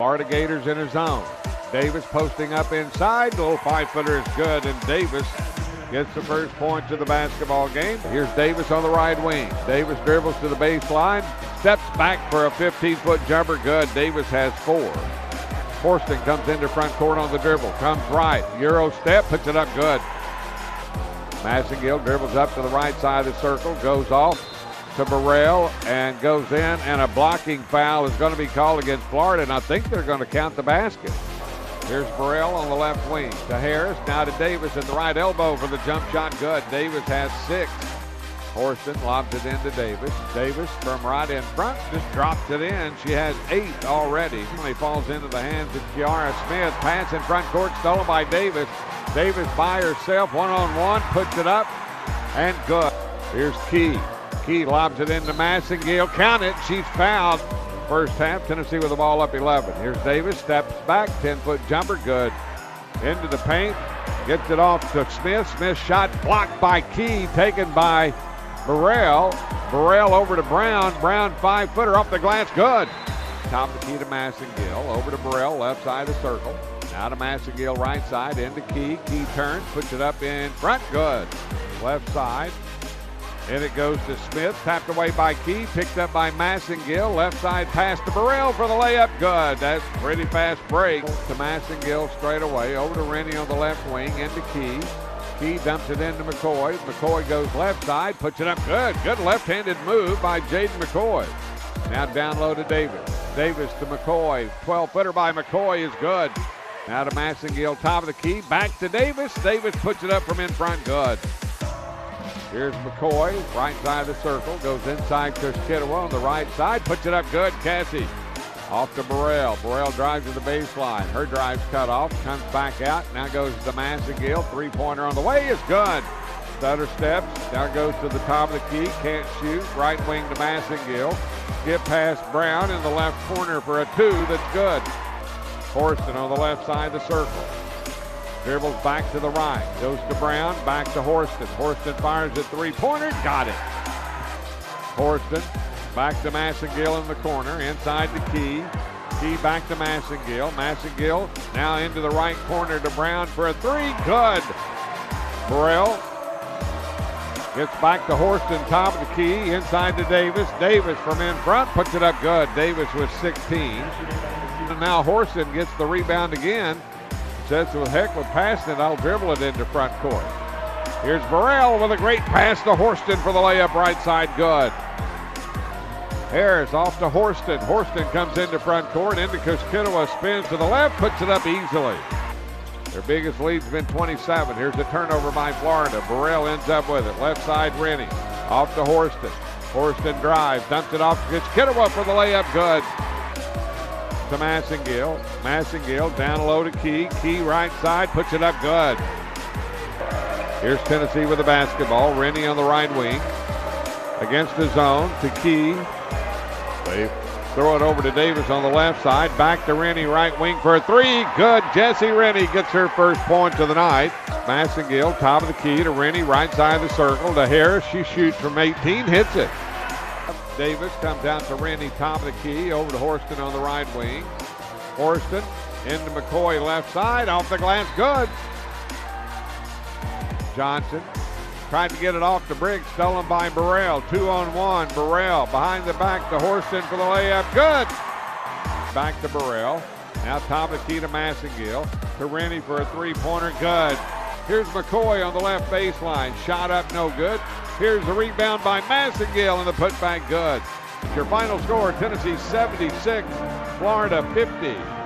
Florida Gators in his zone. Davis posting up inside. The little five footer is good, and Davis gets the first point to the basketball game. Here's Davis on the right wing. Davis dribbles to the baseline, steps back for a 15 foot jumper. Good. Davis has four. Horston comes into front court on the dribble, comes right, Euro step, puts it up good. Massengill dribbles up to the right side of the circle, goes off to Burrell and goes in, and a blocking foul is going to be called against Florida, and I think they're going to count the basket. Here's Burrell on the left wing to Harris, now to Davis at the right elbow for the jump shot. Good. Davis has six. Horston lobs it into Davis. Davis from right in front just drops it in. She has eight already. Finally falls into the hands of Kiara Smith. Pass in front court stolen by Davis. Davis by herself, one on one, puts it up, and good. Here's Key. Key lobs it into Massengill. Count it. She's fouled. First half, Tennessee with the ball up 11. Here's Davis, steps back, 10 foot jumper, good. Into the paint, gets it off to Smith. Smith shot blocked by Key, taken by Burrell. Burrell over to Brown. Brown five footer off the glass. Good. Top of the key to Massengill. Over to Burrell, left side of the circle. Now to Massengill, right side, into Key. Key turns, puts it up in front. Good. Left side. And it goes to Smith, tapped away by Key, picked up by Massengill. Left side pass to Burrell for the layup. Good. That's pretty fast break to Massengill straight away. Over to Rennie on the left wing, into Key. Key dumps it into McCoy. McCoy goes left side, puts it up good. Good left-handed move by Jaiden McCoy. Now down low to Davis. Davis to McCoy. 12-footer by McCoy is good. Now to Massengill, top of the key. Back to Davis. Davis puts it up from in front. Good. Here's McCoy, right side of the circle. Goes inside Chris Kittewa on the right side. Puts it up good. Cassie off to Burrell. Burrell drives to the baseline. Her drive's cut off. Comes back out. Now goes to Massengill. Three-pointer on the way is good. Stutter steps. Now goes to the top of the key. Can't shoot. Right wing to Massengill. Get past Brown in the left corner for a two. That's good. Horston on the left side of the circle. Dribbles back to the right. Goes to Brown. Back to Horston. Horston fires a three-pointer. Got it. Horston back to Massengill in the corner. Inside the key. Key back to Massengill. Massengill now into the right corner to Brown for a three. Good. Burrell gets back to Horston, top of the key. Inside to Davis. Davis from in front puts it up good. Davis with 16. And now Horston gets the rebound again. Says to heck with passing it, I'll dribble it into front court. Here's Burrell with a great pass to Horston for the layup right side. Good. Harris off to Horston. Horston comes into front court. Into Kushkituah spins to the left, puts it up easily. Their biggest lead's been 27. Here's a turnover by Florida. Burrell ends up with it. Left side Rennie. Off to Horston. Horston drives, dumps it off to Kushkituah for the layup. Good. To Massengill. Massengill down low to Key. Key right side, puts it up good. Here's Tennessee with the basketball. Rennie on the right wing. Against the zone to Key. They throw it over to Davis on the left side. Back to Rennie, right wing for a three. Good. Jessie Rennie gets her first point of the night. Massengill, top of the key to Rennie, right side of the circle to Harris. She shoots from 18, hits it. Davis comes out to Rennie top of the key, over to Horston on the right wing. Horston into McCoy, left side, off the glass, good. Johnson tried to get it off the brick, stolen by Burrell. Two on one. Burrell behind the back to Horston for the layup. Good. Back to Burrell. Now top of the key to Massengill. To Rennie for a three-pointer. Good. Here's McCoy on the left baseline. Shot up, no good. Here's the rebound by Massengill and the putback good. Your final score, Tennessee 76, Florida 50.